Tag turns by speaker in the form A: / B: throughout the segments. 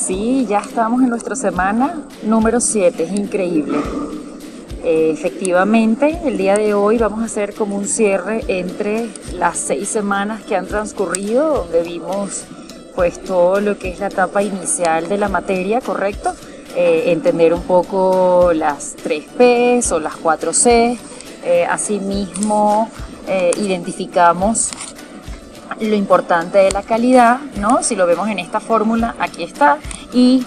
A: Sí, ya estamos en nuestra semana número 7, es increíble. Eh, efectivamente, el día de hoy vamos a hacer como un cierre entre las seis semanas que han transcurrido, donde vimos pues todo lo que es la etapa inicial de la materia, ¿correcto? Eh, entender un poco las 3 P o las 4 C. Eh, asimismo, identificamos lo importante de la calidad, ¿no? Si lo vemos en esta fórmula, aquí está. Y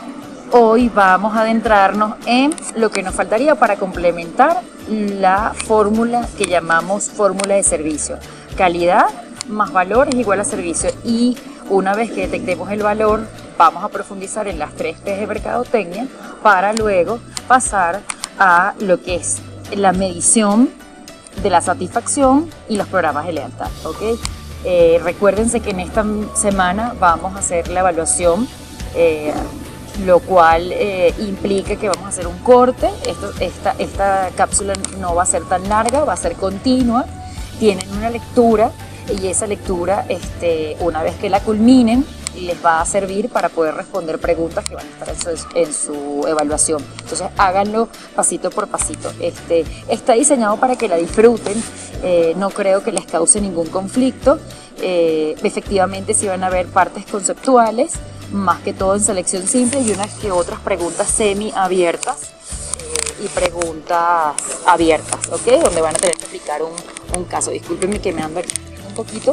A: hoy vamos a adentrarnos en lo que nos faltaría para complementar la fórmula que llamamos fórmula de servicio. Calidad más valor es igual a servicio. Y una vez que detectemos el valor, vamos a profundizar en las tres P de mercadotecnia para luego pasar a lo que es la medición de la satisfacción y los programas de lealtad. ¿ok? Eh, recuérdense que en esta semana vamos a hacer la evaluación, eh, lo cual eh, implica que vamos a hacer un corte. esta, esta cápsula no va a ser tan larga, va a ser continua. Tienen una lectura y esa lectura, este, una vez que la culminen, les va a servir para poder responder preguntas que van a estar en su, evaluación. Entonces háganlo pasito por pasito. Este, está diseñado para que la disfruten, eh, no creo que les cause ningún conflicto. Eh, efectivamente si van a haber partes conceptuales, más que todo en selección simple y unas que otras preguntas semi abiertas eh, y preguntas abiertas, ¿ok? Donde van a tener que explicar un, un caso. Discúlpenme que me ando un poquito,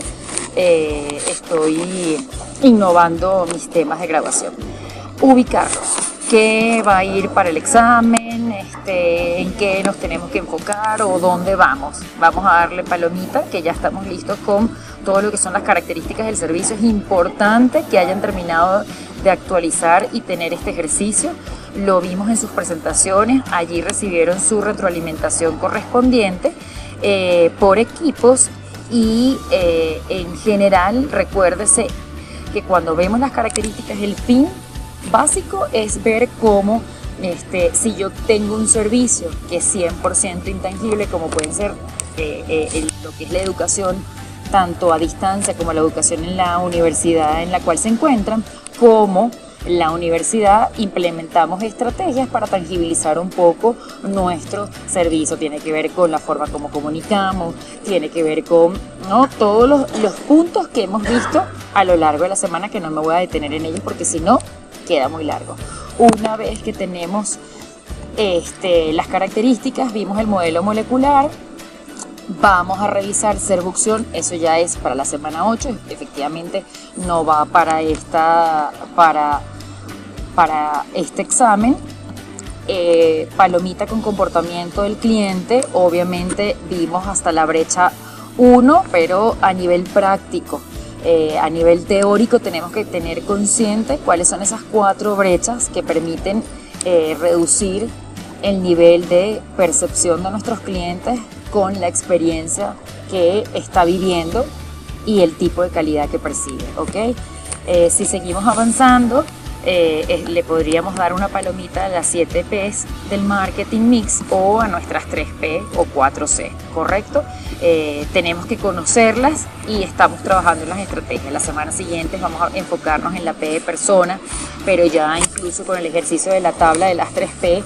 A: eh, estoy innovando mis temas de graduación. Ubicarlos, qué va a ir para el examen, este, en qué nos tenemos que enfocar o dónde vamos. Vamos a darle palomita, que ya estamos listos con todo lo que son las características del servicio. Es importante que hayan terminado de actualizar y tener este ejercicio. Lo vimos en sus presentaciones, allí recibieron su retroalimentación correspondiente eh, por equipos y eh, en general recuérdese que cuando vemos las características, el fin básico es ver cómo este, si yo tengo un servicio que es 100% intangible, como pueden ser eh, eh, lo que es la educación, tanto a distancia como la educación en la universidad en la cual se encuentran, como la universidad implementamos estrategias para tangibilizar un poco nuestro servicio. Tiene que ver con la forma como comunicamos, tiene que ver con ¿no? todos los, los puntos que hemos visto a lo largo de la semana, que no me voy a detener en ellos porque si no, queda muy largo. Una vez que tenemos este, las características, vimos el modelo molecular, Vamos a revisar servucción, eso ya es para la semana 8, efectivamente no va para, esta, para, para este examen. Eh, palomita con comportamiento del cliente, obviamente vimos hasta la brecha 1, pero a nivel práctico. Eh, a nivel teórico tenemos que tener consciente cuáles son esas cuatro brechas que permiten eh, reducir el nivel de percepción de nuestros clientes con la experiencia que está viviendo y el tipo de calidad que percibe, ¿ok? Eh, si seguimos avanzando, eh, le podríamos dar una palomita a las 7 P's del marketing mix o a nuestras 3P o 4C, ¿correcto? Eh, tenemos que conocerlas y estamos trabajando en las estrategias. La semana siguiente vamos a enfocarnos en la P de persona, pero ya incluso con el ejercicio de la tabla de las 3P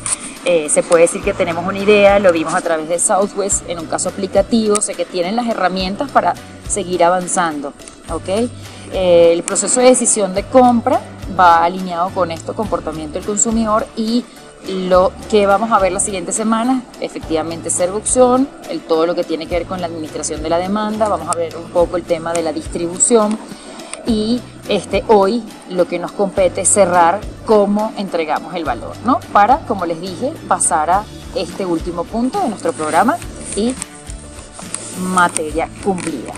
A: eh, se puede decir que tenemos una idea, lo vimos a través de Southwest en un caso aplicativo, sé que tienen las herramientas para seguir avanzando. ¿okay? Eh, el proceso de decisión de compra va alineado con esto, comportamiento del consumidor y lo que vamos a ver la siguiente semana, efectivamente seducción, el, todo lo que tiene que ver con la administración de la demanda, vamos a ver un poco el tema de la distribución y este, hoy lo que nos compete es cerrar cómo entregamos el valor, ¿no? Para, como les dije, pasar a este último punto de nuestro programa y materia cumplida.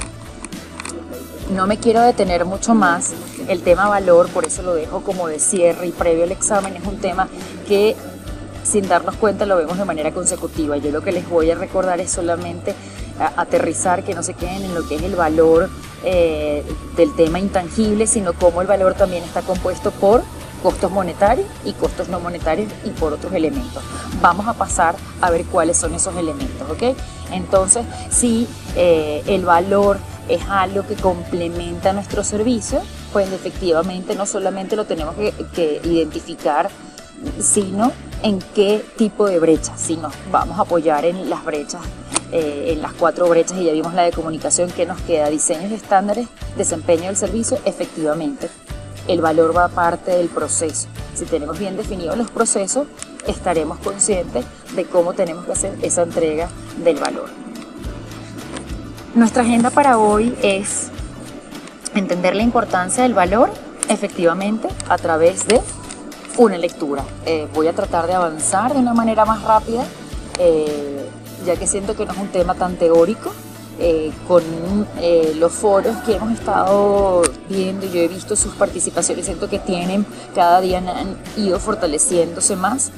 A: No me quiero detener mucho más. El tema valor, por eso lo dejo como de cierre y previo al examen, es un tema que sin darnos cuenta lo vemos de manera consecutiva. Yo lo que les voy a recordar es solamente aterrizar, que no se queden en lo que es el valor eh, del tema intangible, sino cómo el valor también está compuesto por costos monetarios y costos no monetarios y por otros elementos. Vamos a pasar a ver cuáles son esos elementos, ¿ok? Entonces, si eh, el valor es algo que complementa nuestro servicio, pues efectivamente no solamente lo tenemos que, identificar, sino en qué tipo de brechas, si nos vamos a apoyar en las brechas, eh, en las cuatro brechas y ya vimos la de comunicación que nos queda, diseños estándares, desempeño del servicio, efectivamente, el valor va parte del proceso. Si tenemos bien definidos los procesos, estaremos conscientes de cómo tenemos que hacer esa entrega del valor. Nuestra agenda para hoy es entender la importancia del valor efectivamente a través de una lectura. Eh, voy a tratar de avanzar de una manera más rápida, eh, ya que siento que no es un tema tan teórico. Eh, con los foros que hemos estado viendo, yo he visto sus participaciones, siento que tienen, cada día han ido fortaleciéndose más.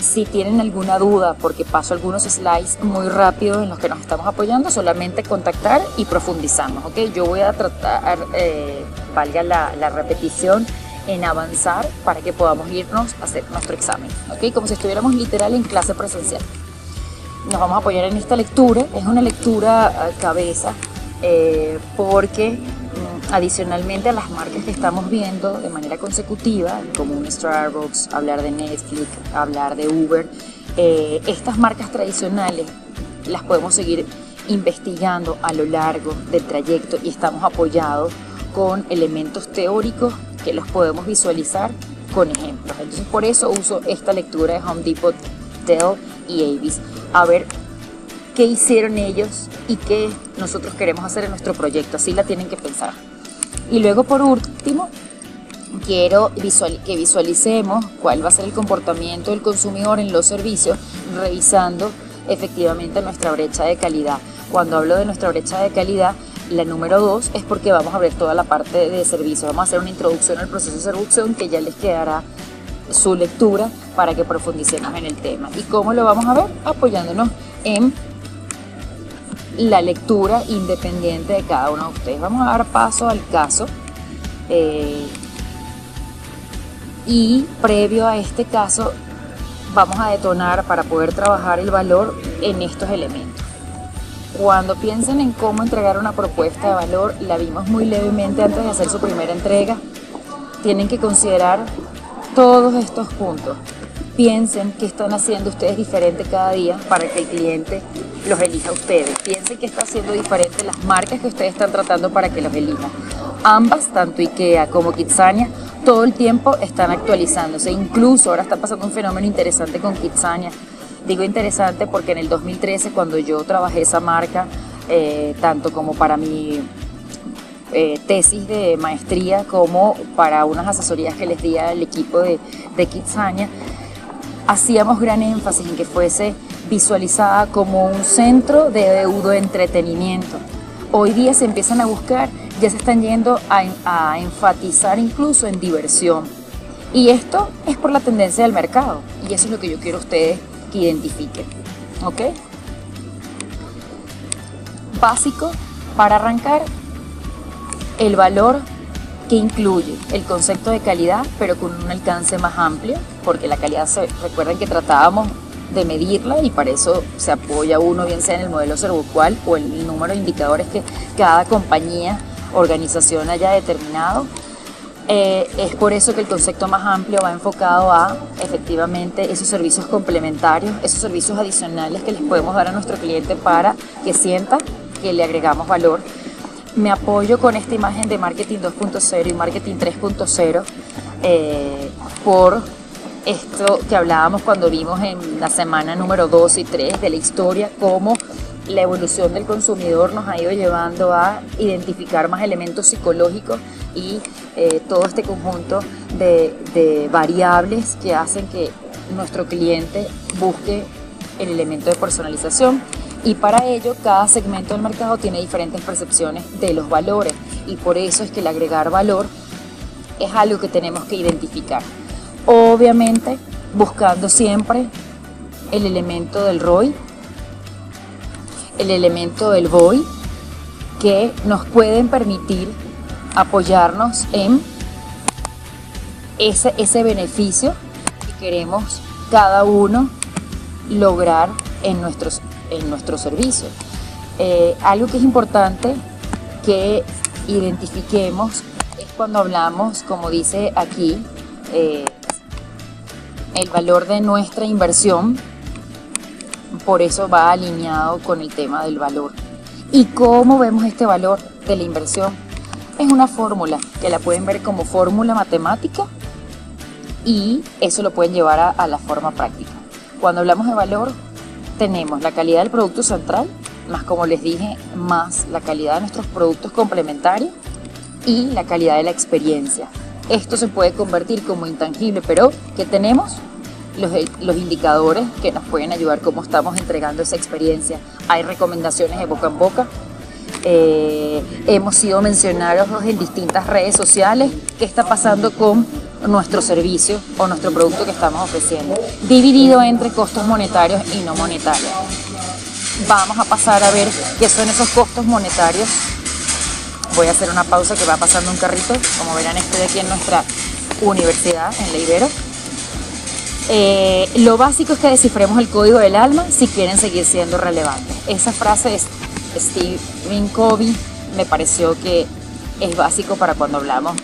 A: Si tienen alguna duda, porque paso algunos slides muy rápido en los que nos estamos apoyando, solamente contactar y profundizamos. ¿ok? Yo voy a tratar, eh, valga la, repetición, en avanzar para que podamos irnos a hacer nuestro examen. ¿ok? Como si estuviéramos literal en clase presencial. Nos vamos a apoyar en esta lectura. Es una lectura cabeza eh, porque Adicionalmente a las marcas que estamos viendo de manera consecutiva, como un Starbucks, hablar de Netflix, hablar de Uber, eh, estas marcas tradicionales las podemos seguir investigando a lo largo del trayecto y estamos apoyados con elementos teóricos que los podemos visualizar con ejemplos. Entonces por eso uso esta lectura de Home Depot, Dell y Avis. A ver qué hicieron ellos y qué nosotros queremos hacer en nuestro proyecto. Así la tienen que pensar. Y luego por último, quiero que visualicemos cuál va a ser el comportamiento del consumidor en los servicios, revisando efectivamente nuestra brecha de calidad. Cuando hablo de nuestra brecha de calidad, la número dos es porque vamos a ver toda la parte de servicio. Vamos a hacer una introducción al proceso de seducción que ya les quedará su lectura para que profundicemos en el tema. ¿Y cómo lo vamos a ver? Apoyándonos en la lectura independiente de cada uno de ustedes. Vamos a dar paso al caso eh, y previo a este caso vamos a detonar para poder trabajar el valor en estos elementos. Cuando piensen en cómo entregar una propuesta de valor, la vimos muy levemente antes de hacer su primera entrega, tienen que considerar todos estos puntos. Piensen qué están haciendo ustedes diferente cada día para que el cliente los elija a ustedes. Piensen que está haciendo diferente las marcas que ustedes están tratando para que los elijan. Ambas, tanto IKEA como Kitsania, todo el tiempo están actualizándose. Incluso ahora está pasando un fenómeno interesante con Kitsania. Digo interesante porque en el 2013, cuando yo trabajé esa marca, eh, tanto como para mi eh, tesis de maestría como para unas asesorías que les di al equipo de, de Kitsania, hacíamos gran énfasis en que fuese visualizada como un centro de deudo entretenimiento. Hoy día se empiezan a buscar, ya se están yendo a, enfatizar incluso en diversión. Y esto es por la tendencia del mercado. Y eso es lo que yo quiero ustedes que identifiquen. ¿Ok? Básico para arrancar el valor que incluye el concepto de calidad, pero con un alcance más amplio, porque la calidad, se, recuerden que tratábamos de medirla y para eso se apoya uno, bien sea en el modelo servocual o el número de indicadores que cada compañía, organización haya determinado. Eh, es por eso que el concepto más amplio va enfocado a efectivamente esos servicios complementarios, esos servicios adicionales que les podemos dar a nuestro cliente para que sienta que le agregamos valor me apoyo con esta imagen de marketing 2.0 y marketing 3.0 eh, por esto que hablábamos cuando vimos en la semana número 2 y 3 de la historia, cómo la evolución del consumidor nos ha ido llevando a identificar más elementos psicológicos y eh, todo este conjunto de variables que hacen que nuestro cliente busque el elemento de personalización y para ello cada segmento del mercado tiene diferentes percepciones de los valores y por eso es que el agregar valor es algo que tenemos que identificar. Obviamente buscando siempre el elemento del ROI, el elemento del VOI, que nos pueden permitir apoyarnos en ese, ese beneficio que queremos cada uno lograr en nuestros en nuestro servicio. Eh, algo que es importante que identifiquemos es cuando hablamos, como dice aquí, eh, el valor de nuestra inversión, por eso va alineado con el tema del valor. ¿Y cómo vemos este valor de la inversión? Es una fórmula que la pueden ver como fórmula matemática y eso lo pueden llevar a, la forma práctica. Cuando hablamos de valor, tenemos la calidad del producto central, más como les dije, más la calidad de nuestros productos complementarios y la calidad de la experiencia. Esto se puede convertir como intangible, pero ¿qué tenemos? Los, los, indicadores que nos pueden ayudar cómo estamos entregando esa experiencia. Hay recomendaciones de boca en boca. Eh, hemos sido mencionados en distintas redes sociales. ¿Qué está pasando con nuestro servicio o nuestro producto que estamos ofreciendo? Dividido entre costos monetarios y no monetarios. Vamos a pasar a ver qué son esos costos monetarios Voy a hacer una pausa que va pasando un carrito. Como verán, estoy aquí en nuestra universidad, en la Ibero. Eh, lo básico es que descifremos el código del alma si quieren seguir siendo relevantes. Esa frase de Stephen Covey me pareció que es básico para cuando hablamos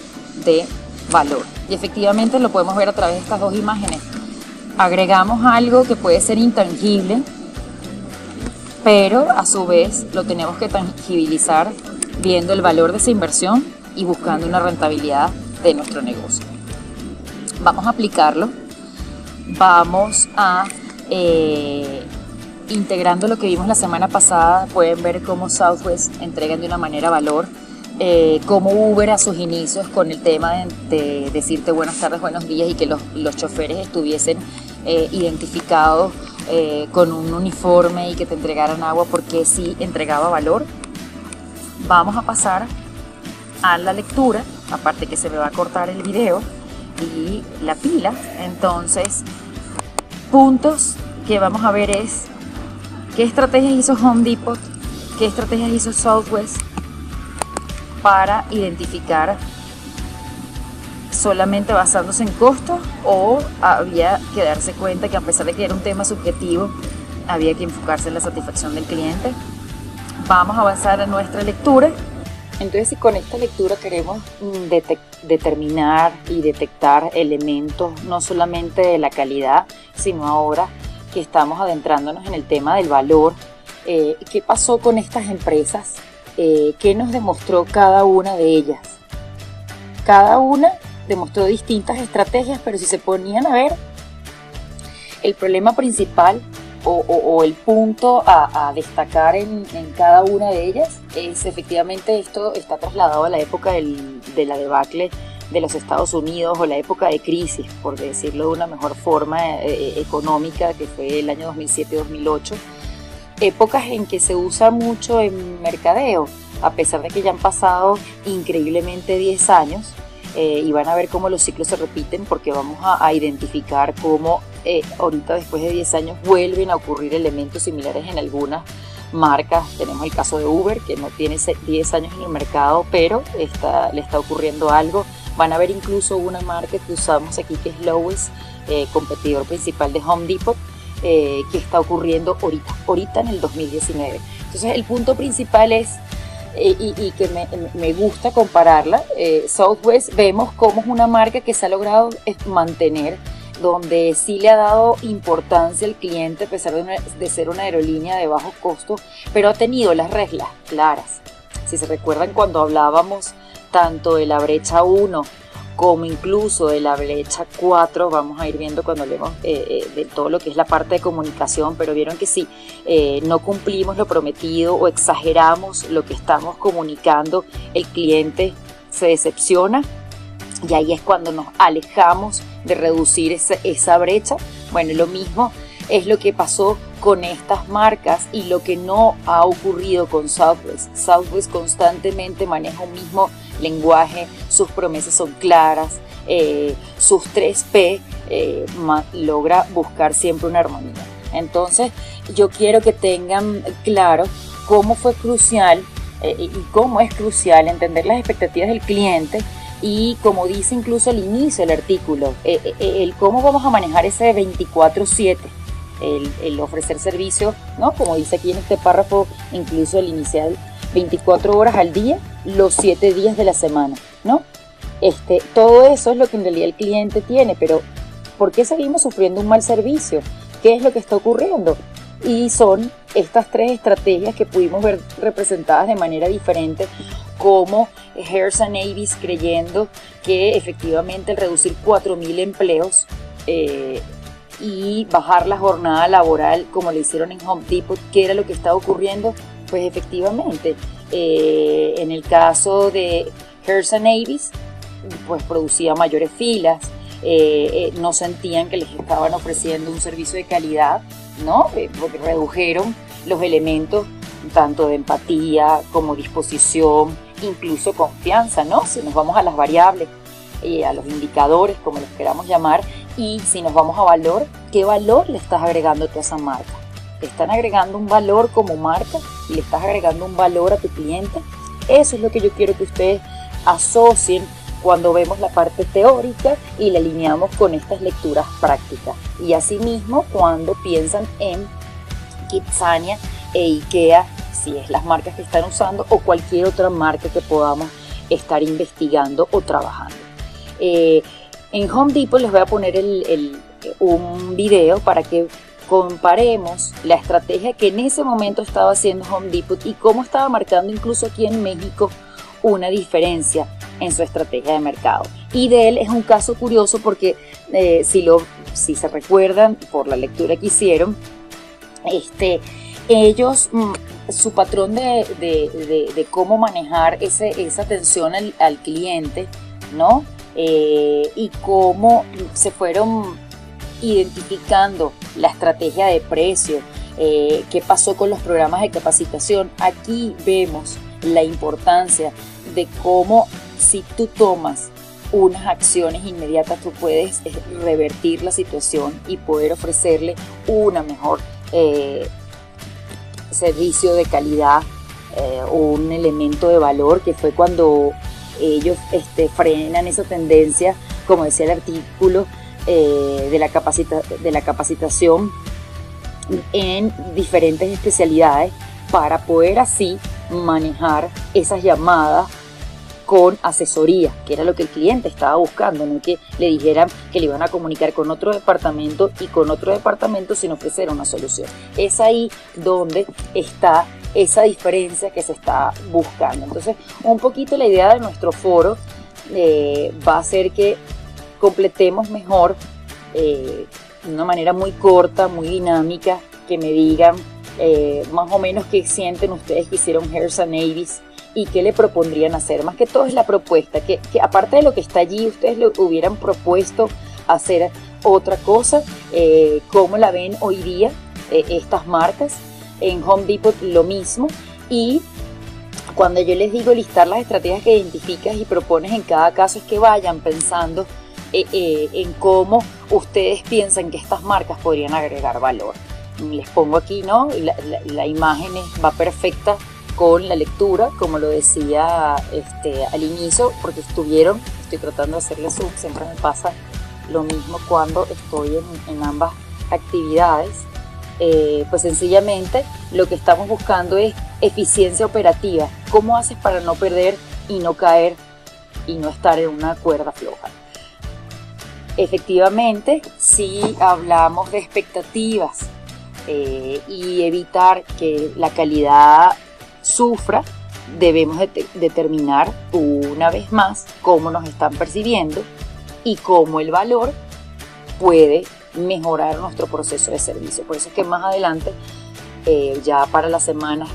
A: de valor. Y efectivamente lo podemos ver a través de estas dos imágenes. Agregamos algo que puede ser intangible, pero a su vez lo tenemos que tangibilizar viendo el valor de esa inversión y buscando una rentabilidad de nuestro negocio. Vamos a aplicarlo, vamos a, eh, integrando lo que vimos la semana pasada, pueden ver cómo Southwest entregan de una manera valor, eh, cómo Uber a sus inicios con el tema de, decirte buenas tardes, buenos días y que los, los choferes estuviesen eh, identificados con un uniforme y que te entregaran agua porque sí entregaba valor vamos a pasar a la lectura, aparte que se me va a cortar el video y la pila. Entonces, puntos que vamos a ver es qué estrategias hizo Home Depot, qué estrategias hizo Southwest para identificar solamente basándose en costos o había que darse cuenta que a pesar de que era un tema subjetivo, había que enfocarse en la satisfacción del cliente vamos a avanzar en nuestra lectura. Entonces, si con esta lectura queremos mm, determinar y detectar elementos no solamente de la calidad, sino ahora que estamos adentrándonos en el tema del valor, eh, ¿qué pasó con estas empresas? Eh, ¿Qué nos demostró cada una de ellas? Cada una demostró distintas estrategias, pero si se ponían a ver, el problema principal o, el punto a, destacar en, cada una de ellas es efectivamente esto está trasladado a la época de la debacle de los Estados Unidos o la época de crisis, por decirlo de una mejor forma eh, eh, económica, que fue el año 2007-2008, épocas en que se usa mucho en mercadeo, a pesar de que ya han pasado increíblemente 10 años, eh, y van a ver cómo los ciclos se repiten porque vamos a, identificar cómo eh, ahorita después de 10 años vuelven a ocurrir elementos similares en algunas marcas. Tenemos el caso de Uber que no tiene 10 años en el mercado pero le está ocurriendo algo. Van a ver incluso una marca que usamos aquí que es Lowe's, eh, competidor principal de Home Depot. que está ocurriendo ahorita, ahorita en el 2019. Entonces el punto principal es eh, y, que me, gusta compararla. Eh, Southwest vemos cómo es una marca que se ha logrado mantener, donde sí le ha dado importancia al cliente a pesar de, ser una aerolínea de bajo costo, pero ha tenido las reglas claras. Si se recuerdan cuando hablábamos tanto de la brecha 1 como incluso de la brecha 4, vamos a ir viendo cuando hablemos eh, eh, de todo lo que es la parte de comunicación, pero vieron que si eh, no cumplimos lo prometido o exageramos lo que estamos comunicando, el cliente se decepciona y ahí es cuando nos alejamos de reducir esa, esa brecha. Bueno, lo mismo es lo que pasó con estas marcas y lo que no ha ocurrido con Southwest. Southwest constantemente maneja un mismo lenguaje, sus promesas son claras, eh, sus 3P eh, logra buscar siempre una armonía. Entonces, yo quiero que tengan claro cómo fue crucial eh, y cómo es crucial entender las expectativas del cliente y como dice incluso al inicio del artículo, el cómo vamos a manejar ese 24/7 el, ofrecer servicio, ¿no? Como dice aquí en este párrafo, incluso el inicial, 24 horas al día, los 7 días de la semana, ¿no? Este, todo eso es lo que en realidad el cliente tiene, pero ¿por qué seguimos sufriendo un mal servicio? ¿Qué es lo que está ocurriendo? Y son estas tres estrategias que pudimos ver representadas de manera diferente, como Harrison Avis creyendo que efectivamente el reducir 4.000 empleos eh, y bajar la jornada laboral como le hicieron en Home Depot, ¿qué era lo que estaba ocurriendo? Pues efectivamente, eh, en el caso de Harrison Avis, pues producía mayores filas, eh, no sentían que les estaban ofreciendo un servicio de calidad, ¿no? porque redujeron los elementos tanto de empatía como disposición, incluso confianza, ¿no? Si nos vamos a las variables, eh, a los indicadores, como los queramos llamar, y si nos vamos a valor, ¿qué valor le estás agregando tú a esa marca? ¿Le están agregando un valor como marca y le estás agregando un valor a tu cliente? Eso es lo que yo quiero que ustedes asocien cuando vemos la parte teórica y la alineamos con estas lecturas prácticas. Y asimismo cuando piensan en Kitsania e IKEA, si es las marcas que están usando o cualquier otra marca que podamos estar investigando o trabajando. Eh, en Home Depot les voy a poner un video para que comparemos la estrategia que en ese momento estaba haciendo Home Depot y cómo estaba marcando incluso aquí en México una diferencia en su estrategia de mercado. Y de él es un caso curioso porque eh, si, lo, si se recuerdan por la lectura que hicieron, este, ellos, mm, su patrón de, cómo manejar esa atención al, cliente, ¿no? Eh, y cómo se fueron identificando la estrategia de precio, eh, qué pasó con los programas de capacitación. Aquí vemos la importancia de cómo si tú tomas unas acciones inmediatas, tú puedes eh, revertir la situación y poder ofrecerle una mejor eh, servicio de calidad eh, o un elemento de valor, que fue cuando ellos este, frenan esa tendencia, como decía el artículo, de, la capacita de la capacitación en diferentes especialidades para poder así manejar esas llamadas con asesoría, que era lo que el cliente estaba buscando, no que le dijeran que le iban a comunicar con otro departamento y con otro departamento sin ofrecer una solución. Es ahí donde está esa diferencia que se está buscando. Entonces, un poquito la idea de nuestro foro eh, va a ser que completemos mejor eh, de una manera muy corta, muy dinámica, que me digan eh, más o menos qué sienten ustedes que hicieron Harrison Navis y qué le propondrían hacer. Más que todo es la propuesta, que, aparte de lo que está allí, ustedes le hubieran propuesto hacer otra cosa, eh, cómo la ven hoy día eh, estas marcas. En Home Depot lo mismo. Y cuando yo les digo listar las estrategias que identificas y propones en cada caso, es que vayan pensando eh, en cómo ustedes piensan que estas marcas podrían agregar valor. Les pongo aquí, ¿no? La imagen va perfecta con la lectura, como lo decía este, al inicio, porque estuvieron, estoy tratando de hacerle zoom, siempre me pasa lo mismo cuando estoy en, ambas actividades. Eh, pues sencillamente lo que estamos buscando es eficiencia operativa. ¿Cómo haces para no perder y no caer y no estar en una cuerda floja? Efectivamente, si hablamos de expectativas eh, y evitar que la calidad sufra, debemos determinar una vez más cómo nos están percibiendo y cómo el valor puede mejorar nuestro proceso de servicio. Por eso es que más adelante, eh, ya para la semana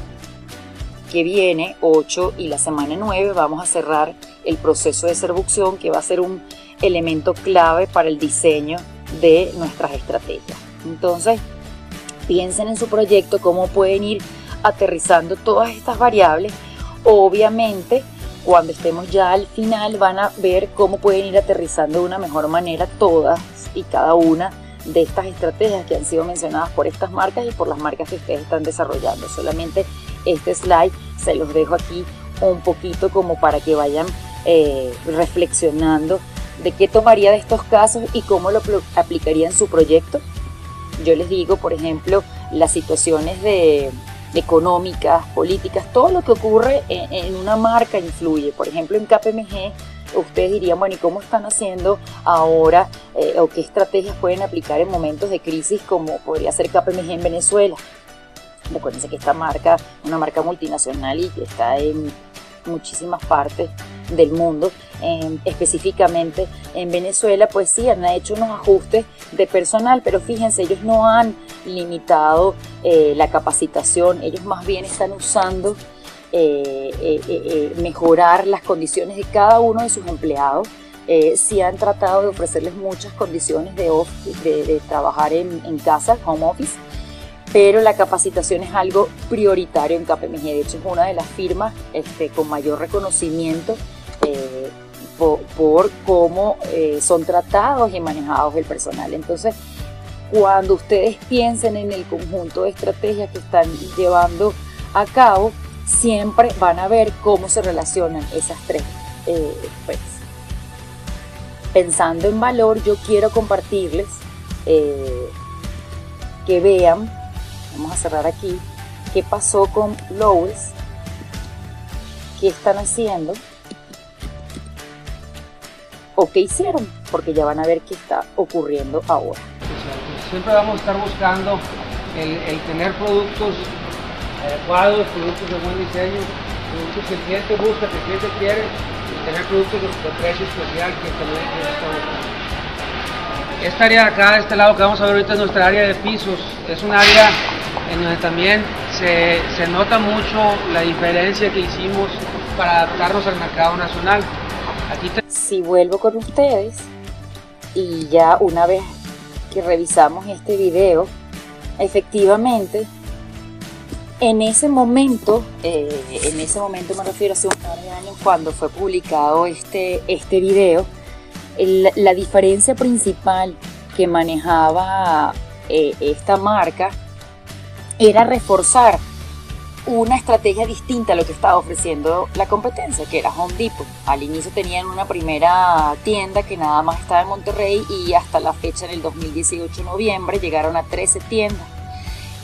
A: que viene, 8 y la semana 9, vamos a cerrar el proceso de seducción que va a ser un elemento clave para el diseño de nuestras estrategias. Entonces, piensen en su proyecto, cómo pueden ir aterrizando todas estas variables. Obviamente, cuando estemos ya al final van a ver cómo pueden ir aterrizando de una mejor manera todas y cada una de estas estrategias que han sido mencionadas por estas marcas y por las marcas que ustedes están desarrollando. Solamente este slide se los dejo aquí un poquito como para que vayan eh, reflexionando de qué tomaría de estos casos y cómo lo aplicaría en su proyecto. Yo les digo, por ejemplo, las situaciones de, económicas, políticas, todo lo que ocurre en, una marca influye. Por ejemplo, en KPMG ustedes dirían, bueno, ¿y cómo están haciendo ahora eh, o qué estrategias pueden aplicar en momentos de crisis como podría ser KPMG en Venezuela? Recuérdense que esta marca, una marca multinacional y que está en muchísimas partes del mundo, específicamente en Venezuela, pues sí, han hecho unos ajustes de personal, pero fíjense, ellos no han limitado eh, la capacitación, ellos más bien están usando eh, eh, mejorar las condiciones de cada uno de sus empleados. sí han tratado de ofrecerles muchas condiciones de, de, trabajar en, en casa, home office, pero la capacitación es algo prioritario en KPMG. De hecho, es una de las firmas este, con mayor reconocimiento eh, por, cómo eh, son tratados y manejados el personal. Entonces, cuando ustedes piensen en el conjunto de estrategias que están llevando a cabo, siempre van a ver cómo se relacionan esas tres. Eh, pues. Pensando en valor, yo quiero compartirles que vean vamos a cerrar aquí, qué pasó con Lowe's, qué están haciendo o qué hicieron, porque ya van a ver qué está ocurriendo ahora.
B: Siempre vamos a estar buscando el, tener productos adecuados, productos de buen diseño, productos que el cliente busca, que el cliente quiere, y tener productos de, precio especial que el está buscando. Esta área de acá, de este lado que vamos a ver ahorita es nuestra área de pisos. Es un área en donde también se, nota mucho la diferencia que hicimos para adaptarnos al mercado nacional.
A: Aquí Si vuelvo con ustedes y ya una vez que revisamos este video, efectivamente, en ese momento, eh, en ese momento me refiero hace un par de años cuando fue publicado este, este video, la diferencia principal que manejaba eh, esta marca era reforzar una estrategia distinta a lo que estaba ofreciendo la competencia, que era Home Depot. Al inicio tenían una primera tienda que nada más estaba en Monterrey y hasta la fecha en el 2018 noviembre llegaron a 13 tiendas.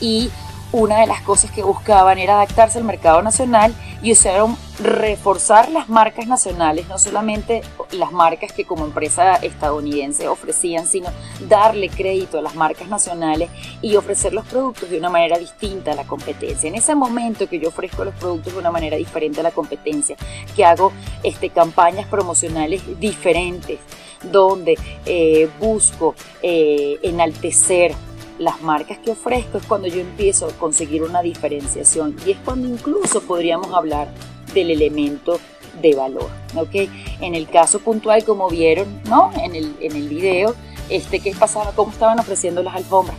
A: Y una de las cosas que buscaban era adaptarse al mercado nacional y usaron reforzar las marcas nacionales, no solamente las marcas que como empresa estadounidense ofrecían, sino darle crédito a las marcas nacionales y ofrecer los productos de una manera distinta a la competencia. En ese momento que yo ofrezco los productos de una manera diferente a la competencia, que hago este, campañas promocionales diferentes, donde eh, busco eh, enaltecer las marcas que ofrezco es cuando yo empiezo a conseguir una diferenciación y es cuando incluso podríamos hablar del elemento de valor, ¿ok? En el caso puntual, como vieron, ¿no? En el, en el video, este, ¿qué pasaba? ¿Cómo estaban ofreciendo las alfombras?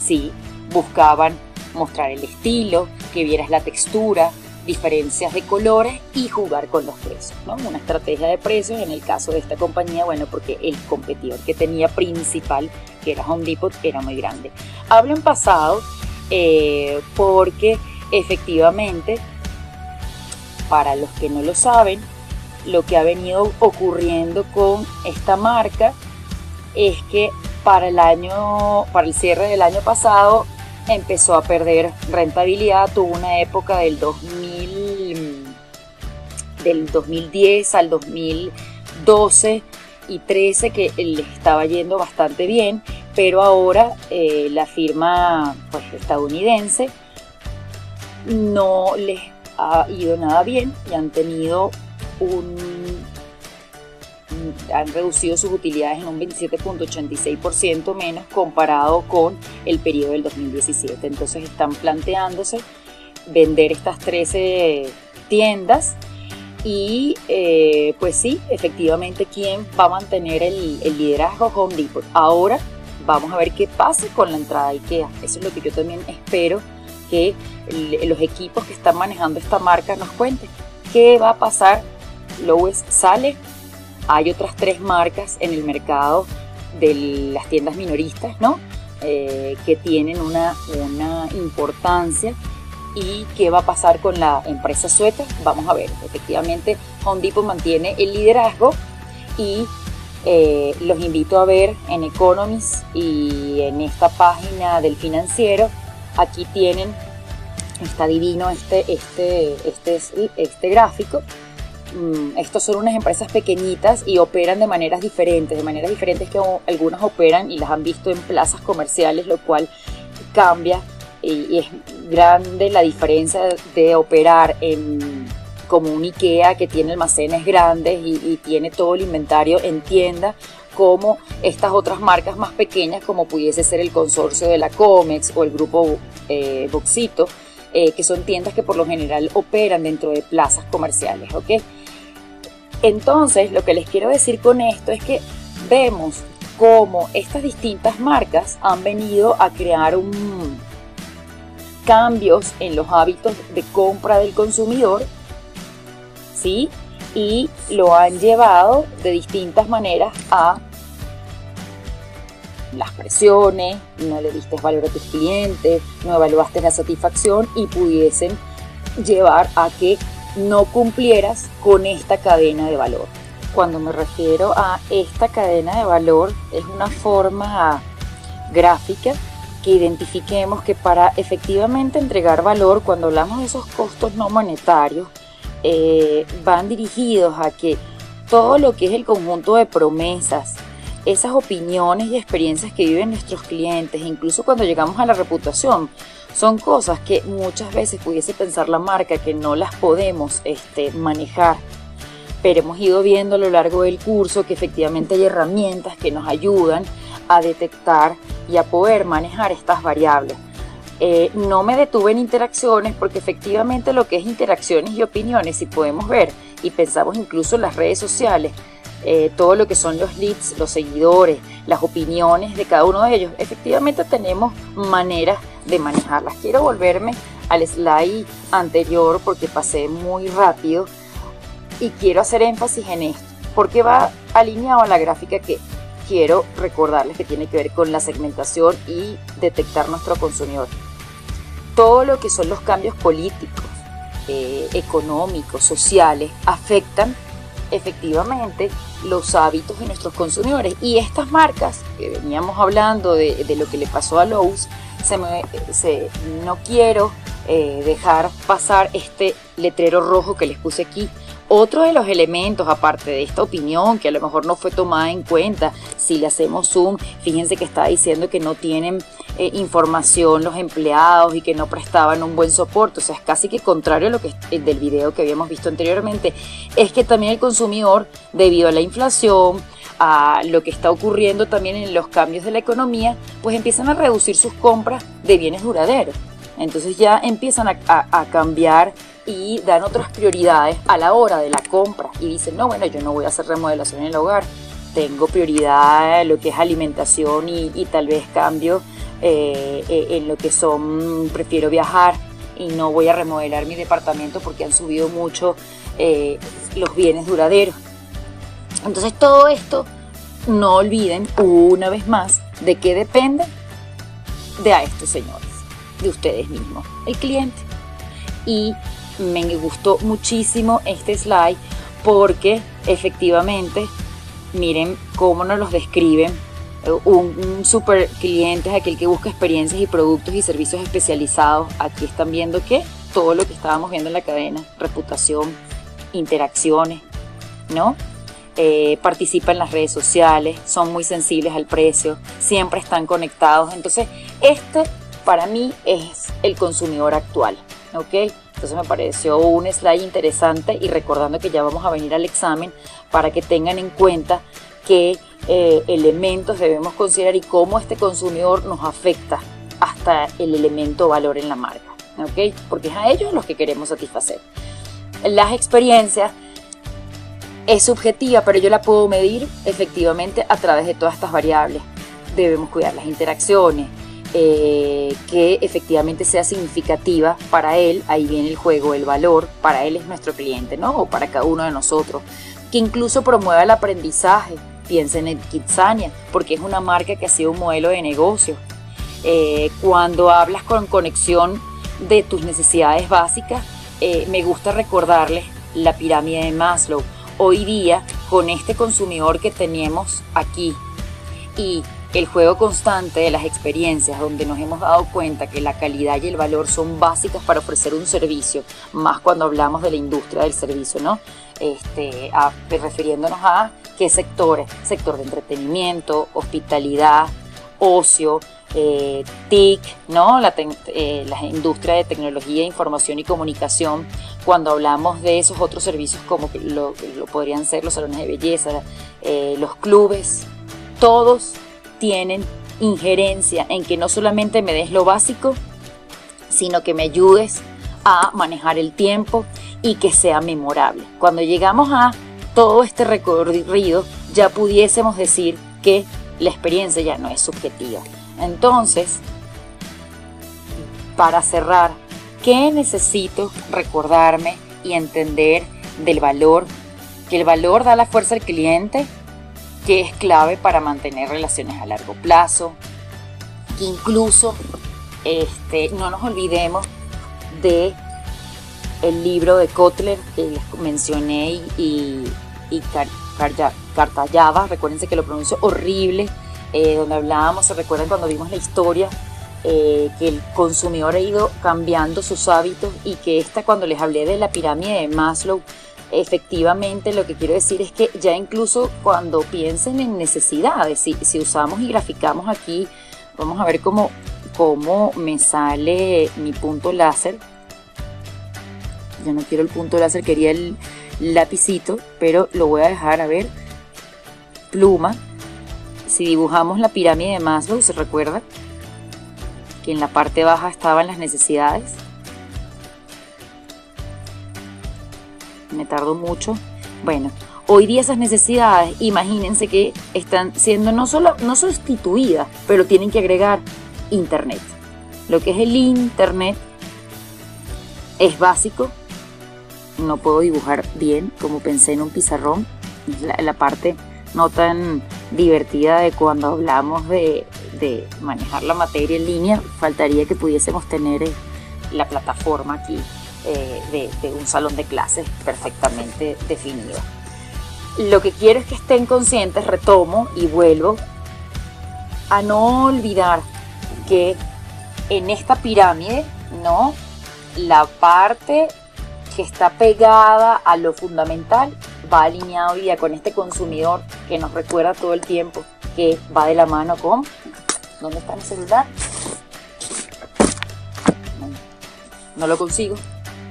A: Sí, buscaban mostrar el estilo, que vieras la textura, diferencias de colores y jugar con los precios. Una estrategia de precios en el caso de esta compañía, bueno, porque el competidor que tenía principal, que era Home Depot, era muy grande. Hablo en pasado eh, porque efectivamente, para los que no lo saben, lo que ha venido ocurriendo con esta marca es que para el año, para el cierre del año pasado, empezó a perder rentabilidad, tuvo una época del 2000, del 2010 al 2012 y 13 que le estaba yendo bastante bien, pero ahora eh, la firma pues, estadounidense no les ha ido nada bien y han tenido un han reducido sus utilidades en un 27.86% menos comparado con el periodo del 2017. Entonces están planteándose vender estas 13 tiendas y eh, pues sí, efectivamente, ¿quién va a mantener el, liderazgo? Home Depot. Ahora vamos a ver qué pasa con la entrada de IKEA. Eso es lo que yo también espero que los equipos que están manejando esta marca nos cuenten. ¿Qué va a pasar? Lowe's sale hay otras tres marcas en el mercado de las tiendas minoristas, ¿no? Eh, que tienen una, una importancia y qué va a pasar con la empresa sueca, vamos a ver. Efectivamente, Home Depot mantiene el liderazgo y eh, los invito a ver en Economist y en esta página del financiero. Aquí tienen, está divino este, este, este, este gráfico estos son unas empresas pequeñitas y operan de maneras diferentes, de maneras diferentes que algunas operan y las han visto en plazas comerciales, lo cual cambia y, es grande la diferencia de operar en como un IKEA que tiene almacenes grandes y, tiene todo el inventario en tienda, como estas otras marcas más pequeñas como pudiese ser el consorcio de la Comex o el grupo eh, Boxito, eh, que son tiendas que por lo general operan dentro de plazas comerciales, ¿ok? Entonces, lo que les quiero decir con esto es que vemos cómo estas distintas marcas han venido a crear cambios en los hábitos de compra del consumidor, ¿sí? Y lo han llevado de distintas maneras a las presiones, no le diste valor a tus clientes, no evaluaste la satisfacción y pudiesen llevar a que no cumplieras con esta cadena de valor. Cuando me refiero a esta cadena de valor es una forma gráfica que identifiquemos que para efectivamente entregar valor, cuando hablamos de esos costos no monetarios, eh, van dirigidos a que todo lo que es el conjunto de promesas, esas opiniones y experiencias que viven nuestros clientes, incluso cuando llegamos a la reputación, son cosas que muchas veces pudiese pensar la marca que no las podemos este, manejar. Pero hemos ido viendo a lo largo del curso que efectivamente hay herramientas que nos ayudan a detectar y a poder manejar estas variables. Eh, no me detuve en interacciones porque efectivamente lo que es interacciones y opiniones, si podemos ver y pensamos incluso en las redes sociales, eh, todo lo que son los leads, los seguidores, las opiniones de cada uno de ellos, efectivamente tenemos maneras de manejarlas. Quiero volverme al slide anterior porque pasé muy rápido y quiero hacer énfasis en esto, porque va alineado a la gráfica que quiero recordarles que tiene que ver con la segmentación y detectar nuestro consumidor. Todo lo que son los cambios políticos, eh, económicos, sociales, afectan efectivamente los hábitos de nuestros consumidores. Y estas marcas, que veníamos hablando de, lo que le pasó a Lowe's, se no quiero eh, dejar pasar este letrero rojo que les puse aquí. Otro de los elementos, aparte de esta opinión que a lo mejor no fue tomada en cuenta, si le hacemos zoom, fíjense que está diciendo que no tienen eh, información los empleados y que no prestaban un buen soporte, o sea, es casi que contrario a lo que eh, del video que habíamos visto anteriormente, es que también el consumidor, debido a la inflación, a lo que está ocurriendo también en los cambios de la economía, pues empiezan a reducir sus compras de bienes duraderos. Entonces ya empiezan a, cambiar y dan otras prioridades a la hora de la compra y dicen, no, bueno, yo no voy a hacer remodelación en el hogar, tengo prioridad en lo que es alimentación y, tal vez cambio eh, eh, en lo que son, prefiero viajar y no voy a remodelar mi departamento porque han subido mucho eh, los bienes duraderos. Entonces todo esto, no olviden una vez más de qué depende de a estos señores, de ustedes mismos, el cliente. Y me gustó muchísimo este slide porque efectivamente, miren cómo nos los describen. Un, super cliente es aquel que busca experiencias y productos y servicios especializados. Aquí están viendo que todo lo que estábamos viendo en la cadena, reputación, interacciones, ¿no? Eh, participa en las redes sociales, son muy sensibles al precio, siempre están conectados. Entonces, este para mí es el consumidor actual, ¿ok? Entonces me pareció un slide interesante y recordando que ya vamos a venir al examen para que tengan en cuenta qué eh, elementos debemos considerar y cómo este consumidor nos afecta hasta el elemento valor en la marca, ¿ok? Porque es a ellos los que queremos satisfacer. Las experiencias es subjetiva, pero yo la puedo medir efectivamente a través de todas estas variables. Debemos cuidar las interacciones, eh, que efectivamente sea significativa para él, ahí viene el juego, el valor, para él es nuestro cliente, ¿no? O para cada uno de nosotros, que incluso promueva el aprendizaje, piensen en Kitsania, porque es una marca que ha sido un modelo de negocio. Eh, cuando hablas con conexión de tus necesidades básicas, eh, me gusta recordarles la pirámide de Maslow. Hoy día, con este consumidor que tenemos aquí y el juego constante de las experiencias donde nos hemos dado cuenta que la calidad y el valor son básicas para ofrecer un servicio, más cuando hablamos de la industria del servicio, ¿no? este, refiriéndonos a qué sectores, sector de entretenimiento, hospitalidad, ocio, eh, TIC, ¿no? La, eh, la, industria de tecnología, información y comunicación, cuando hablamos de esos otros servicios como lo, podrían ser los salones de belleza, eh, los clubes, todos tienen injerencia en que no solamente me des lo básico, sino que me ayudes a manejar el tiempo y que sea memorable. Cuando llegamos a todo este recorrido, ya pudiésemos decir que la experiencia ya no es subjetiva. Entonces, para cerrar, ¿qué necesito recordarme y entender del valor? Que el valor da la fuerza al cliente, que es clave para mantener relaciones a largo plazo, que incluso este, no nos olvidemos de el libro de Kotler que les mencioné y, y, recuérdense que lo pronuncio horrible, eh, donde hablábamos, se recuerdan cuando vimos la historia, eh, que el consumidor ha ido cambiando sus hábitos y que esta, cuando les hablé de la pirámide de Maslow, efectivamente lo que quiero decir es que ya incluso cuando piensen en necesidades, si, si usamos y graficamos aquí, vamos a ver cómo, cómo me sale mi punto láser. Yo no quiero el punto láser, quería el lapicito, pero lo voy a dejar a ver. Pluma, si dibujamos la pirámide de Maslow, ¿se recuerda? Que en la parte baja estaban las necesidades. Me tardo mucho. Bueno, hoy día esas necesidades, imagínense que están siendo no solo no sustituidas, pero tienen que agregar internet. Lo que es el internet es básico. No puedo dibujar bien como pensé en un pizarrón. La, la parte no tan divertida de cuando hablamos de, manejar la materia en línea, faltaría que pudiésemos tener eh, la plataforma aquí eh, de, un salón de clases perfectamente definido. Lo que quiero es que estén conscientes, retomo y vuelvo a no olvidar que en esta pirámide, ¿no? La parte que está pegada a lo fundamental va alineado día con este consumidor que nos recuerda todo el tiempo que va de la mano con ¿dónde está mi celular? No, lo consigo.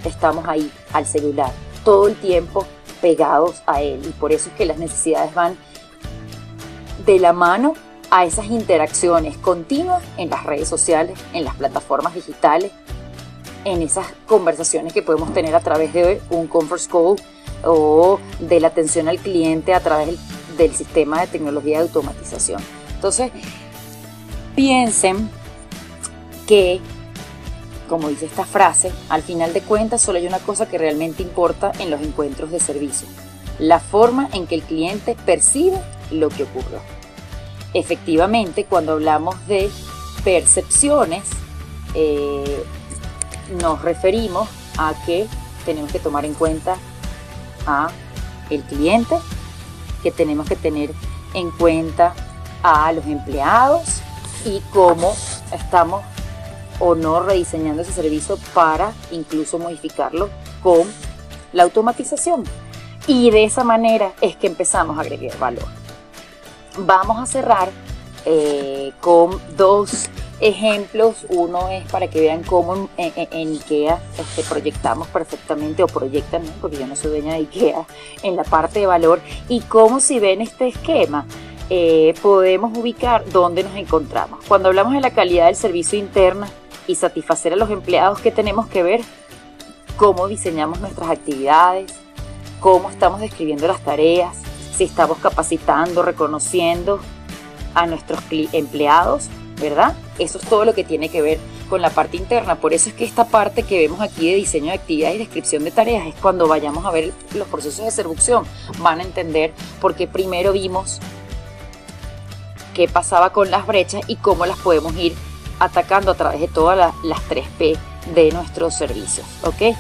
A: Estamos ahí al celular todo el tiempo pegados a él y por eso es que las necesidades van de la mano a esas interacciones continuas en las redes sociales, en las plataformas digitales, en esas conversaciones que podemos tener a través de un conference call o de la atención al cliente a través del, sistema de tecnología de automatización. Entonces, piensen que, como dice esta frase, al final de cuentas solo hay una cosa que realmente importa en los encuentros de servicio, la forma en que el cliente percibe lo que ocurrió. Efectivamente, cuando hablamos de percepciones, eh, nos referimos a que tenemos que tomar en cuenta a el cliente, que tenemos que tener en cuenta a los empleados y cómo estamos o no rediseñando ese servicio para incluso modificarlo con la automatización. Y de esa manera es que empezamos a agregar valor. Vamos a cerrar eh, con dos ejemplos. Uno es para que vean cómo en, IKEA este, proyectamos perfectamente o proyectan, porque yo no soy dueña de IKEA, en la parte de valor y cómo si ven este esquema. Eh, podemos ubicar dónde nos encontramos. Cuando hablamos de la calidad del servicio interna y satisfacer a los empleados, ¿qué tenemos que ver? Cómo diseñamos nuestras actividades, cómo estamos describiendo las tareas, si estamos capacitando, reconociendo a nuestros empleados ¿verdad? Eso es todo lo que tiene que ver con la parte interna. Por eso es que esta parte que vemos aquí de diseño de actividades y descripción de tareas es cuando vayamos a ver los procesos de seducción. Van a entender por qué primero vimos qué pasaba con las brechas y cómo las podemos ir atacando a través de todas las, las 3P de nuestros servicios. ¿ok?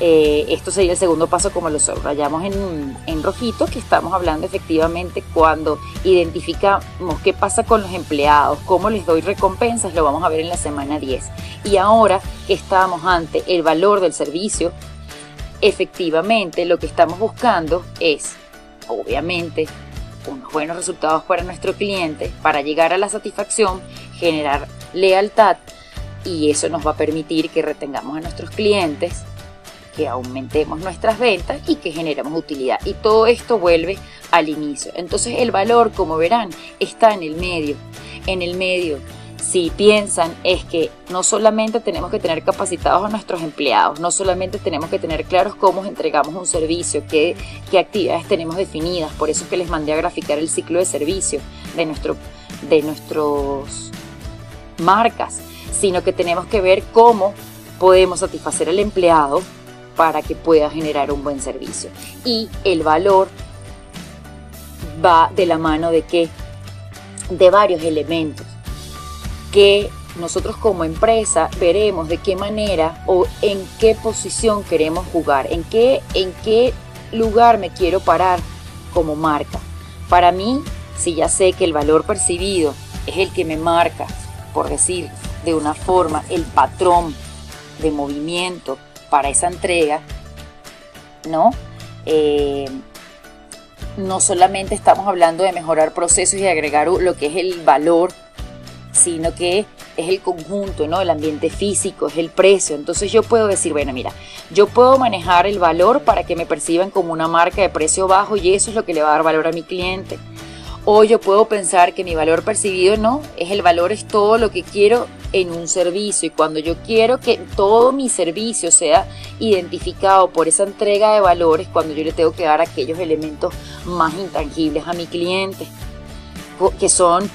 A: Eh, esto sería el segundo paso como lo subrayamos en, en rojito, que estamos hablando efectivamente cuando identificamos qué pasa con los empleados, cómo les doy recompensas, lo vamos a ver en la semana 10. Y ahora que estamos ante el valor del servicio, efectivamente lo que estamos buscando es, obviamente, unos buenos resultados para nuestro cliente, para llegar a la satisfacción, generar lealtad y eso nos va a permitir que retengamos a nuestros clientes, que aumentemos nuestras ventas y que generemos utilidad. Y todo esto vuelve al inicio. Entonces el valor, como verán, está en el medio. En el medio si piensan es que no solamente tenemos que tener capacitados a nuestros empleados, no solamente tenemos que tener claros cómo entregamos un servicio, qué, qué actividades tenemos definidas, por eso es que les mandé a graficar el ciclo de servicio de, nuestro, de nuestros marcas, sino que tenemos que ver cómo podemos satisfacer al empleado para que pueda generar un buen servicio. Y el valor va de la mano de qué? De varios elementos que nosotros como empresa veremos de qué manera o en qué posición queremos jugar, en qué, en qué lugar me quiero parar como marca. Para mí, si ya sé que el valor percibido es el que me marca, por decir de una forma, el patrón de movimiento para esa entrega, ¿no? Eh, no solamente estamos hablando de mejorar procesos y agregar lo que es el valor sino que es el conjunto, ¿no? El ambiente físico, es el precio. Entonces yo puedo decir, bueno, mira, yo puedo manejar el valor para que me perciban como una marca de precio bajo y eso es lo que le va a dar valor a mi cliente. O yo puedo pensar que mi valor percibido no, es el valor es todo lo que quiero en un servicio y cuando yo quiero que todo mi servicio sea identificado por esa entrega de valores, cuando yo le tengo que dar aquellos elementos más intangibles a mi cliente, que son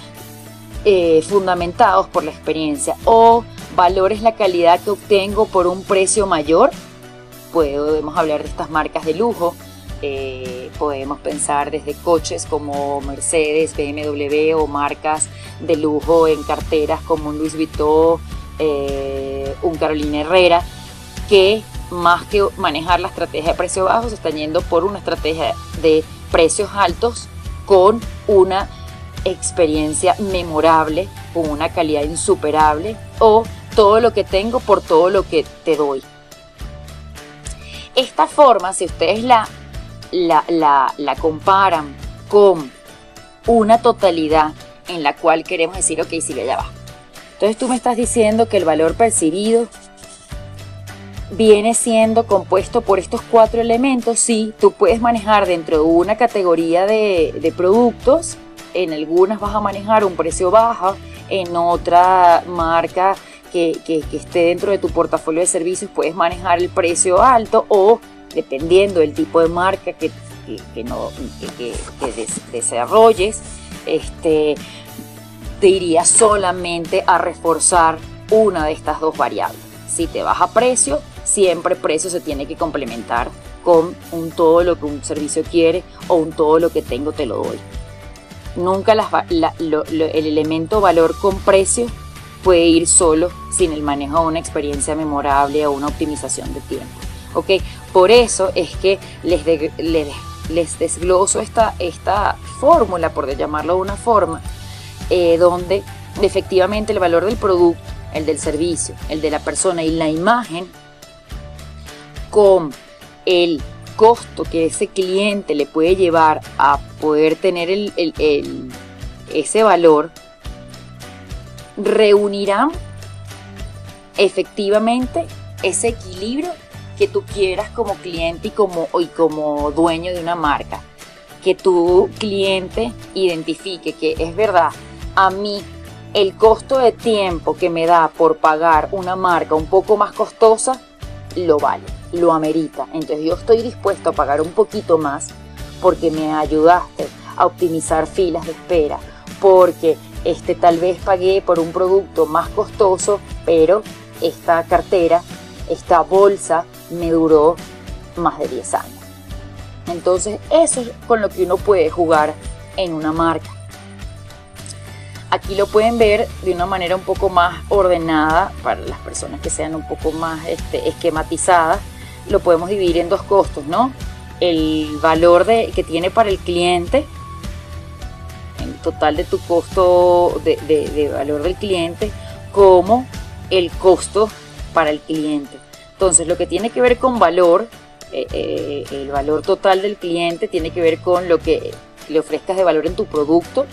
A: eh, fundamentados por la experiencia o valores la calidad que obtengo por un precio mayor. Podemos hablar de estas marcas de lujo, eh, podemos pensar desde coches como Mercedes, BMW o marcas de lujo en carteras como un Louis Vuitton, eh, un Carolina Herrera, que más que manejar la estrategia de precios bajos, están yendo por una estrategia de precios altos con una experiencia memorable, con una calidad insuperable, o todo lo que tengo por todo lo que te doy. Esta forma, si ustedes la, la, la, comparan con una totalidad en la cual queremos decir, ok, sigue allá va. Entonces tú me estás diciendo que el valor percibido viene siendo compuesto por estos cuatro elementos. Sí, tú puedes manejar dentro de una categoría de, de productos en algunas vas a manejar un precio bajo, en otra marca que, esté dentro de tu portafolio de servicios puedes manejar el precio alto o dependiendo del tipo de marca que, no, desarrolles, este, te iría solamente a reforzar una de estas dos variables. Si te vas a precio, siempre precio se tiene que complementar con un todo lo que un servicio quiere o un todo lo que tengo te lo doy. Nunca el elemento valor con precio puede ir solo sin el manejo de una experiencia memorable o una optimización de tiempo. ¿Ok? Por eso es que les, desgloso esta, fórmula, por llamarlo de una forma, eh, donde efectivamente el valor del producto, el del servicio, el de la persona y la imagen con el costo que ese cliente le puede llevar a poder tener ese valor, reunirán efectivamente ese equilibrio que tú quieras como cliente y como, y como dueño de una marca. Que tu cliente identifique que es verdad, a mí el costo de tiempo que me da por pagar una marca un poco más costosa, lo vale lo amerita. Entonces yo estoy dispuesto a pagar un poquito más porque me ayudaste a optimizar filas de espera, porque este, tal vez pagué por un producto más costoso, pero esta cartera, esta bolsa me duró más de 10 años. Entonces eso es con lo que uno puede jugar en una marca. Aquí lo pueden ver de una manera un poco más ordenada para las personas que sean un poco más este, esquematizadas lo podemos dividir en dos costos, ¿no? El valor de, que tiene para el cliente, el total de tu costo de, valor del cliente, como el costo para el cliente. Entonces, lo que tiene que ver con valor
C: eh, eh, el valor total del cliente tiene que ver con lo que le ofrezcas de valor en tu producto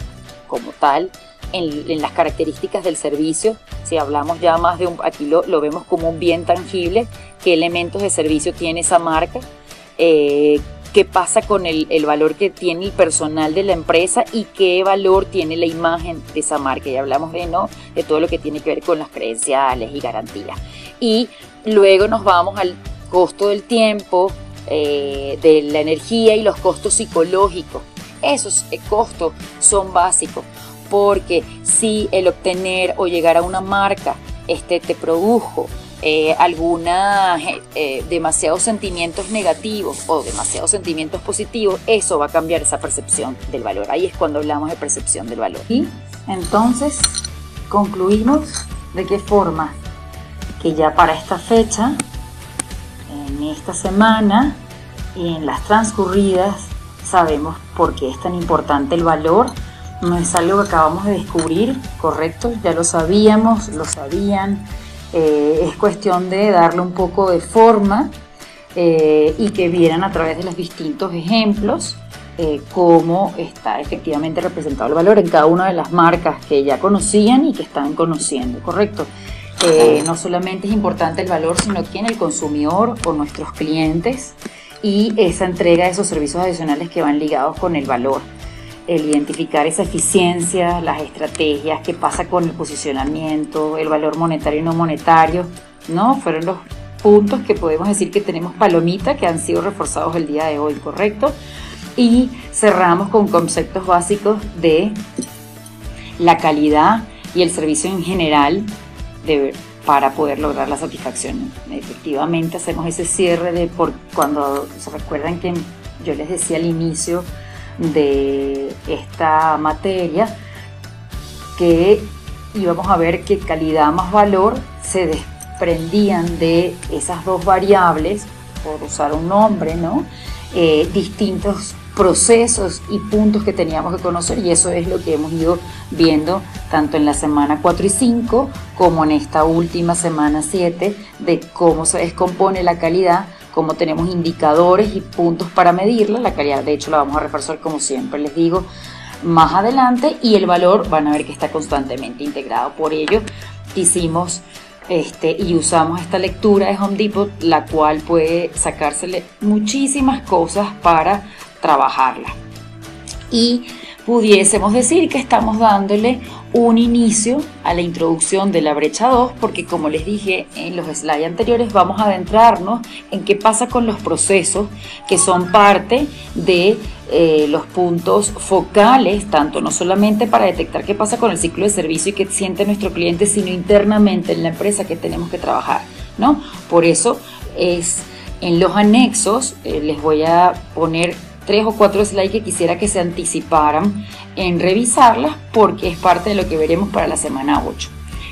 C: como tal, en, las características del servicio. Si hablamos ya más de un, aquí lo, vemos como un bien tangible, qué elementos de servicio tiene esa marca, eh, qué pasa con el, valor que tiene el personal de la empresa y qué valor tiene la imagen de esa marca. Y hablamos de, ¿no? de todo lo que tiene que ver con las credenciales y garantías. Y luego nos vamos al costo del tiempo, eh, de la energía y los costos psicológicos. Esos eh, costos son básicos porque si el obtener o llegar a una marca este, te produjo eh, alguna demasiados sentimientos negativos o demasiados sentimientos positivos, eso va a cambiar esa percepción del valor. Ahí es cuando hablamos de percepción del valor.
A: Y entonces concluimos de qué forma que ya para esta fecha en esta semana y en las transcurridas sabemos por qué es tan importante el valor. No es algo que acabamos de descubrir, correcto, ya lo sabíamos, lo sabían. Eh, es cuestión de darle un poco de forma eh, y que vieran a través de los distintos ejemplos eh, cómo está efectivamente representado el valor en cada una de las marcas que ya conocían y que están conociendo, ¿correcto? No solamente es importante el valor, sino que en el consumidor o nuestros clientes y esa entrega de esos servicios adicionales que van ligados con el valor. El identificar esa eficiencia, las estrategias, qué pasa con el posicionamiento, el valor monetario y no monetario, ¿no? Fueron los puntos que podemos decir que tenemos palomita que han sido reforzados el día de hoy, ¿correcto? Y cerramos con conceptos básicos de la calidad y el servicio en general para poder lograr la satisfacción. Efectivamente hacemos ese cierre de por cuando se recuerdan que yo les decía al inicio de esta materia que íbamos a ver que calidad más valor se desprendían de esas dos variables, por usar un nombre, ¿no? Eh, distintos procesos y puntos que teníamos que conocer y eso es lo que hemos ido viendo tanto en la semana 4 y 5 como en esta última semana 7 de cómo se descompone la calidad, cómo tenemos indicadores y puntos para medirla, la calidad de hecho la vamos a reforzar como siempre les digo más adelante y el valor van a ver que está constantemente integrado, por ello hicimos este, y usamos esta lectura de Home Depot, la cual puede sacársele muchísimas cosas para trabajarla. Y pudiésemos decir que estamos dándole un inicio a la introducción de la brecha 2 porque como les dije en los slides anteriores vamos a adentrarnos en qué pasa con los procesos que son parte de eh, los puntos focales, tanto no solamente para detectar qué pasa con el ciclo de servicio y qué siente nuestro cliente, sino internamente en la empresa que tenemos que trabajar. ¿no? Por eso es en los anexos, eh, les voy a poner tres o cuatro slides que quisiera que se anticiparan en revisarlas porque es parte de lo que veremos para la semana 8.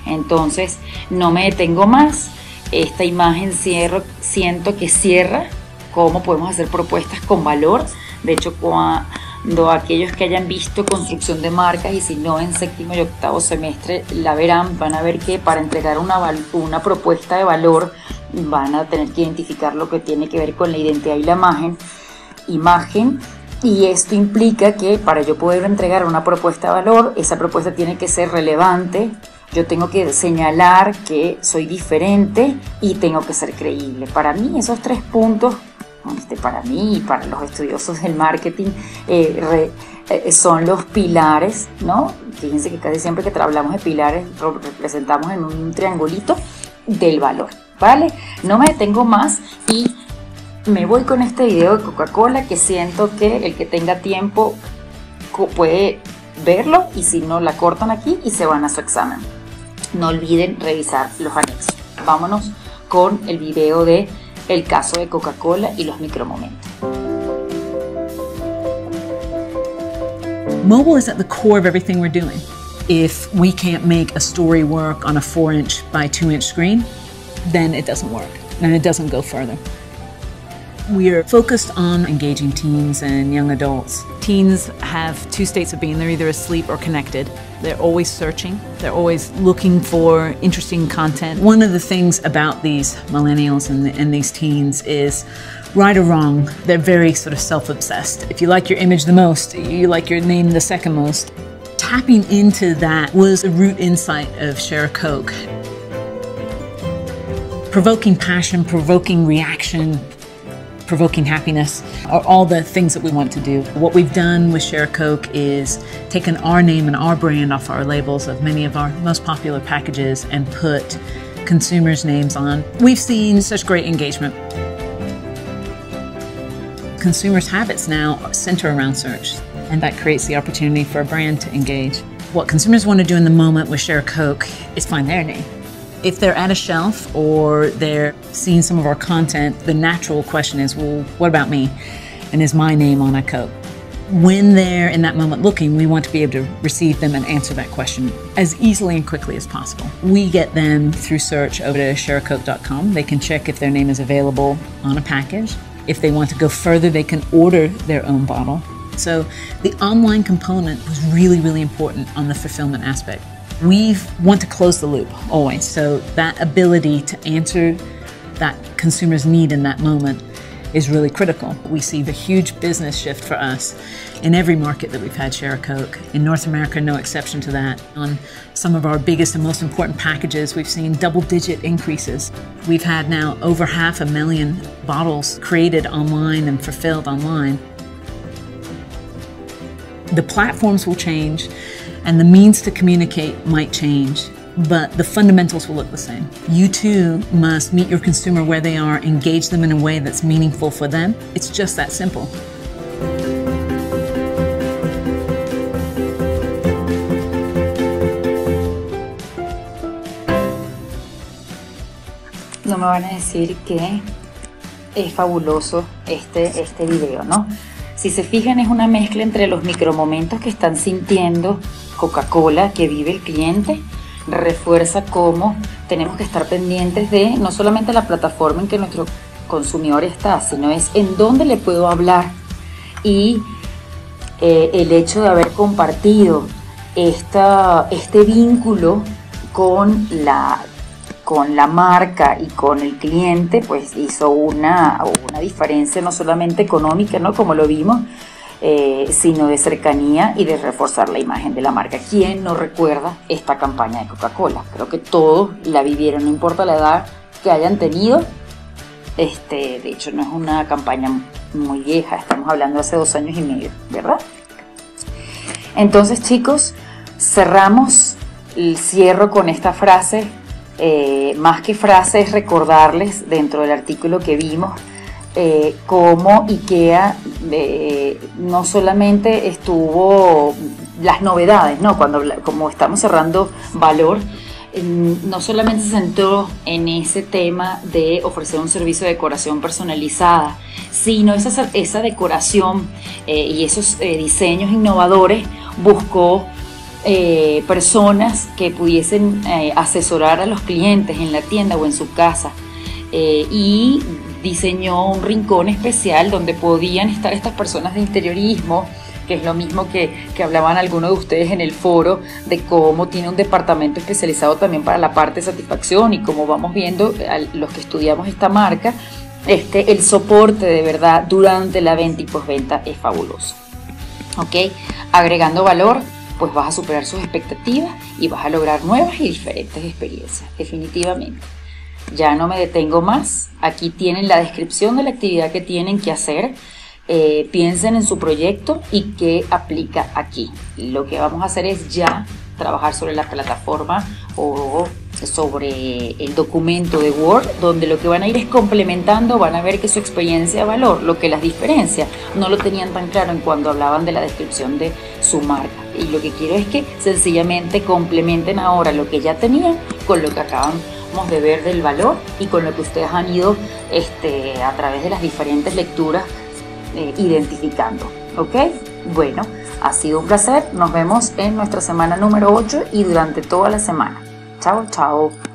A: Entonces, no me detengo más. Esta imagen cierro, siento que cierra cómo podemos hacer propuestas con valor. De hecho, cuando aquellos que hayan visto construcción de marcas y si no en séptimo y octavo semestre la verán, van a ver que para entregar una, una propuesta de valor van a tener que identificar lo que tiene que ver con la identidad y la imagen imagen y esto implica que para yo poder entregar una propuesta de valor, esa propuesta tiene que ser relevante, yo tengo que señalar que soy diferente y tengo que ser creíble. Para mí esos tres puntos, este, para mí y para los estudiosos del marketing, eh, eh, son los pilares, ¿no? Fíjense que casi siempre que hablamos de pilares lo representamos en un triangulito del valor, ¿vale? No me detengo más y me voy con este video de Coca-Cola que siento que el que tenga tiempo puede verlo y si no la cortan aquí y se van a su examen. No olviden revisar los anexos. Vámonos con el video de el caso de Coca-Cola y los micromomentos.
D: Mobile is at the core of everything we're doing. If we can't make a story work on a 4 inch by 2 inch screen, then it doesn't work and it doesn't go further. We're focused on engaging teens and young adults. Teens have two states of being they're either asleep or connected. They're always searching, they're always looking for interesting content. One of the things about these millennials and, and these teens is Right or wrong, they're very sort of self obsessed. If you like your image the most, you like your name the second most. Tapping into that was a root insight of Share Coke. Provoking passion, provoking reaction, provoking happiness are all the things that we want to do. What we've done with Share Coke is taken our name and our brand off our labels of many of our most popular packages and put consumers' names on. We've seen such great engagement. Consumers' habits now center around search, and that creates the opportunity for a brand to engage. What consumers want to do in the moment with Share Coke is find their name. If they're at a shelf or they're seeing some of our content, the natural question is, well, what about me? And is my name on a Coke? When they're in that moment looking, we want to be able to receive them and answer that question as easily and quickly as possible. We get them through search over to shareacoke.com. They can check if their name is available on a package. If they want to go further, they can order their own bottle. So the online component was really, really important on the fulfillment aspect. We want to close the loop always. So that ability to answer that consumer's need in that moment is really critical. We see the huge business shift for us in every market that we've had Share a Coke. In North America, no exception to that. On some of our biggest and most important packages, we've seen double digit increases. We've had now over half a million bottles created online and fulfilled online. The platforms will change and the means to communicate might change, but the fundamentals will look the same. You too must meet your consumer where they are, engage them in a way that's meaningful for them. It's just that simple.
A: No me van a decir que es fabuloso este, este video, ¿no? Si se fijan es una mezcla entre los micromomentos que están sintiendo Coca-Cola que vive el cliente, refuerza cómo tenemos que estar pendientes de no solamente la plataforma en que nuestro consumidor está, sino es en dónde le puedo hablar. Y eh, el hecho de haber compartido esta, este vínculo con la, con la marca y con el cliente, pues hizo una, una diferencia no solamente económica, ¿no? como lo vimos, eh, sino de cercanía y de reforzar la imagen de la marca. ¿Quién no recuerda esta campaña de Coca-Cola? Creo que todos la vivieron, no importa la edad que hayan tenido. Este, de hecho, no es una campaña muy vieja, estamos hablando de hace dos años y medio, ¿verdad? Entonces, chicos, cerramos el cierro con esta frase. Eh, más que frase es recordarles dentro del artículo que vimos eh, cómo IKEA eh, no solamente estuvo las novedades, ¿no? Cuando como estamos cerrando valor, no solamente se centró en ese tema de ofrecer un servicio de decoración personalizada, sino esa, esa decoración y esos diseños innovadores buscó personas que pudiesen asesorar a los clientes en la tienda o en su casa y diseñó un rincón especial donde podían estar estas personas de interiorismo, que es lo mismo que, hablaban algunos de ustedes en el foro, de cómo tiene un departamento especializado también para la parte de satisfacción y como vamos viendo los que estudiamos esta marca, este, el soporte de verdad durante la venta y postventa es fabuloso. ¿Ok? Agregando valor, pues vas a superar sus expectativas y vas a lograr nuevas y diferentes experiencias, definitivamente. Ya no me detengo más. Aquí tienen la descripción de la actividad que tienen que hacer. Eh, piensen en su proyecto y qué aplica aquí. Lo que vamos a hacer es ya trabajar sobre la plataforma o sobre el documento de Word, donde lo que van a ir es complementando, van a ver que su experiencia de valor, lo que las diferencia, no lo tenían tan claro en cuando hablaban de la descripción de su marca. Y lo que quiero es que sencillamente complementen ahora lo que ya tenían con lo que acaban de ver del valor y con lo que ustedes han ido este, a través de las diferentes lecturas eh, identificando. ¿Ok? Bueno, ha sido un placer. Nos vemos en nuestra semana número 8 y durante toda la semana. 查哦，查哦。